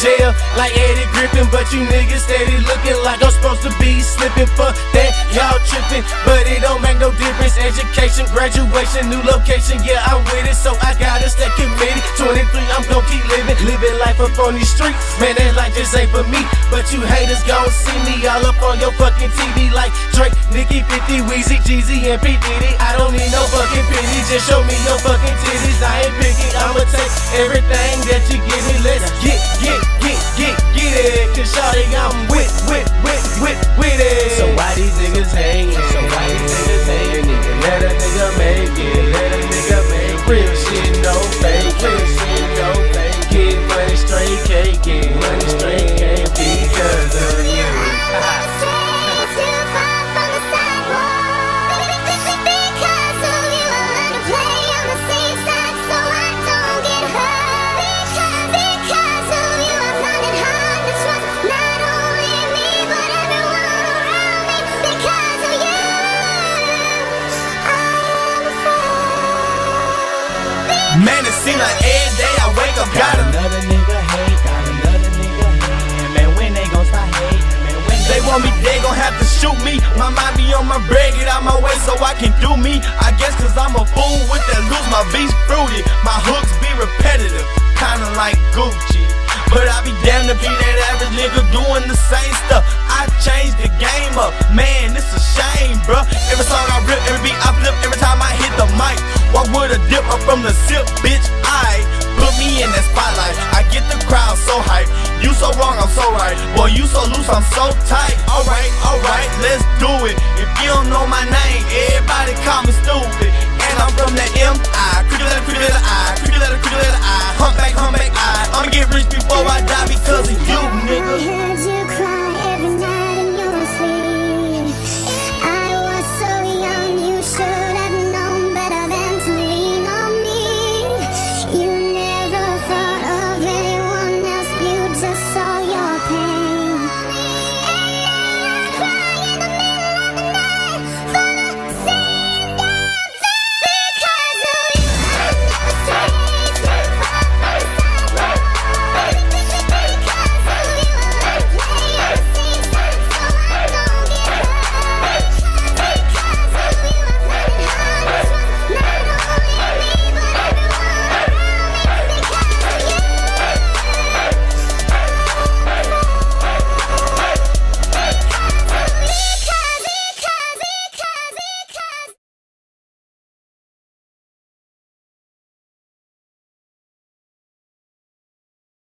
jail like Eddie Griffin, but you niggas steady looking like I'm supposed to be slipping. For that, y'all tripping, but it don't make no difference. Education, graduation, new location, yeah, I'm with it, so I gotta stay committed. 23, I'm gon' keep living, living life up on these streets. Man, that life just ain't for me, but you haters gon' see me all up on your fucking TV like Drake, Nicki, 50, Weezy, Jeezy, and P. Diddy. I don't need fucking pity, just show me your fucking titties. I ain't picky, I'ma take everything that you give me. Let's get, get, get, get, get it. Cause shawty, I'm with, with, with, with, with it. So why these niggas hating? So Man, it seems like every day I wake up, got Another nigga hate, got another nigga hate. Man, when they gon' stop hating? Man, when They want me, they gon' have to shoot me. My mind be on my bread, get out my way so I can do me. I guess cause I'm a fool with that loose, my beats fruity. My hooks be repetitive, kinda like Gucci. But I be damned to be that average nigga doing the same stuff. I changed the game up, man, it's a shame, bruh. Every song I rip, every beat dip up from the sip, bitch. I put me in that spotlight. I get the crowd so hype. You so wrong, I'm so right. Boy, you so loose, I'm so tight. Alright, alright, let's do it. If you don't know my name, everybody call me stupid. And I'm from the M.I. Cricket letter, cricket letter I. Cricket letter, cricket letter I. Humpback, humpback I. I'ma get rich before I die because of you, nigga.